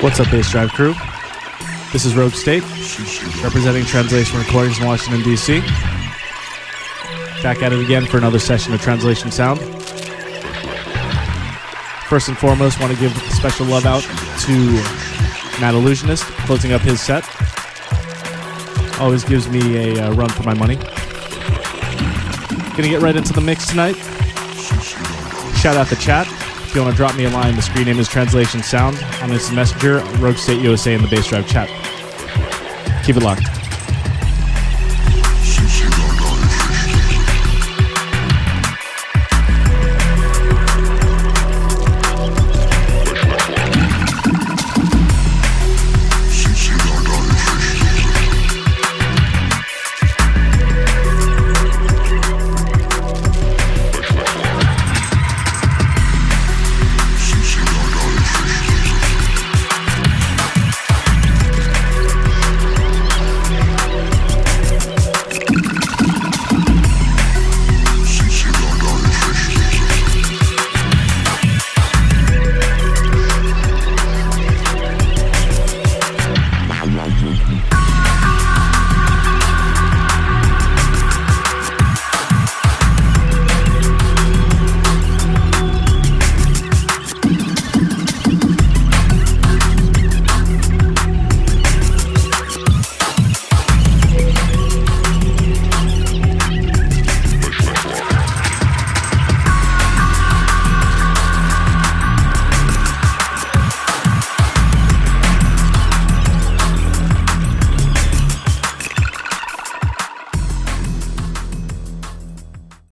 What's up, Bass Drive crew? This is Rogue State, representing Translation Recordings in Washington, D.C. Back at it again for another session of Translation Sound. First and foremost, want to give special love out to Matt Illusionist, closing up his set. Always gives me a uh, run for my money. Gonna get right into the mix tonight. Shout out the chat. If you want to drop me a line, the screen name is Translation Sound on Instant Messenger, Rogue State USA in the Bass Drive chat. Keep it locked.